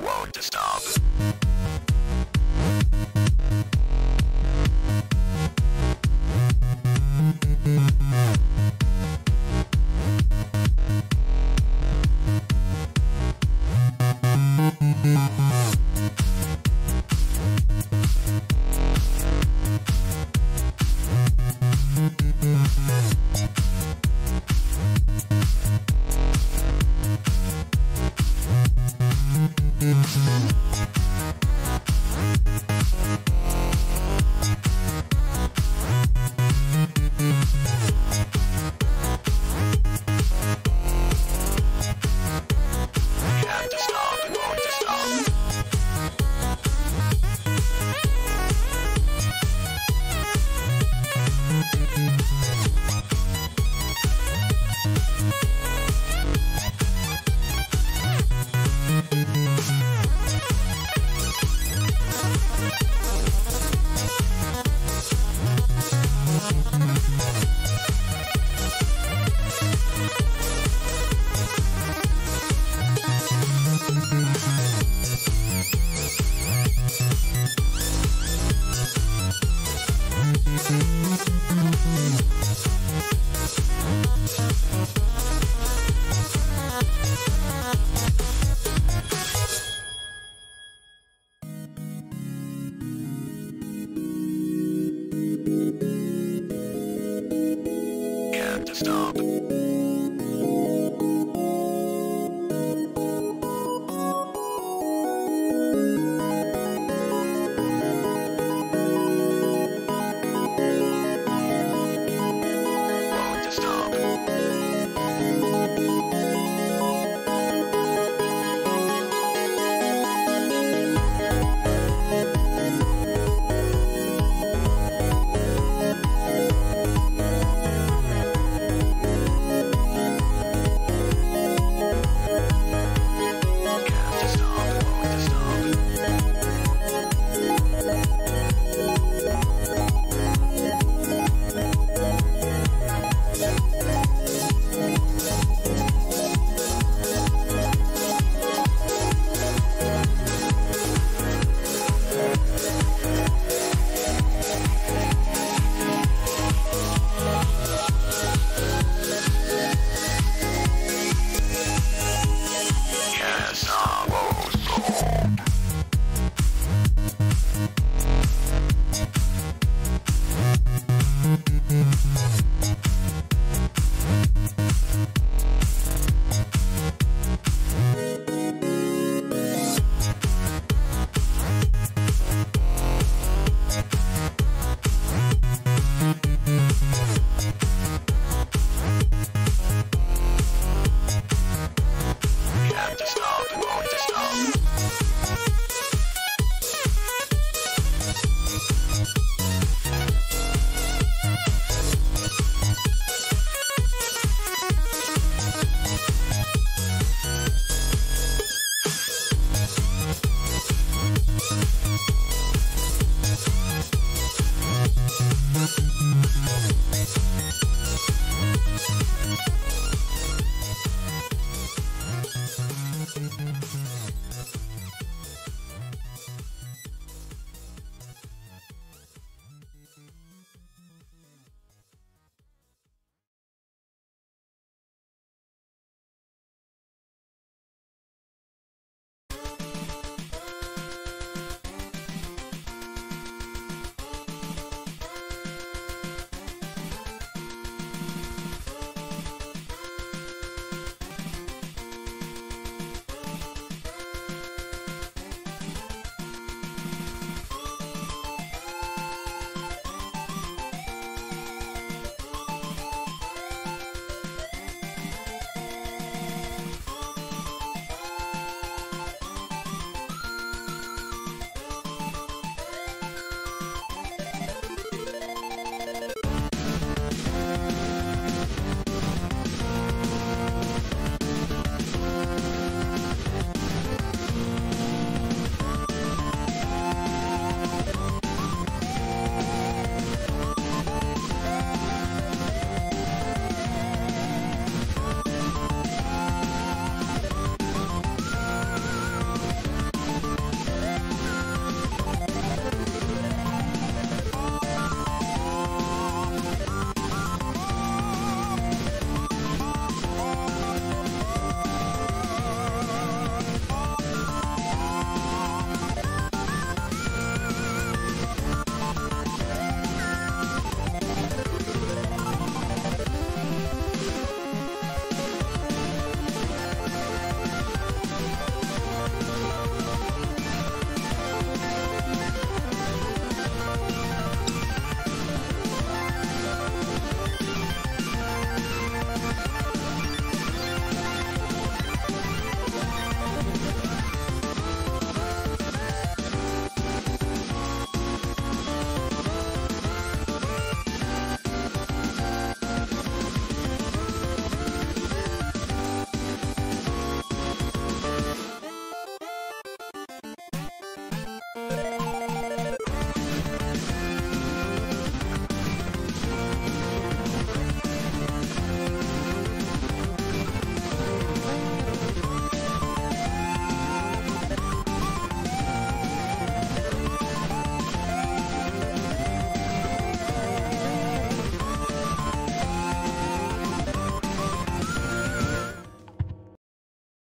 won't stop.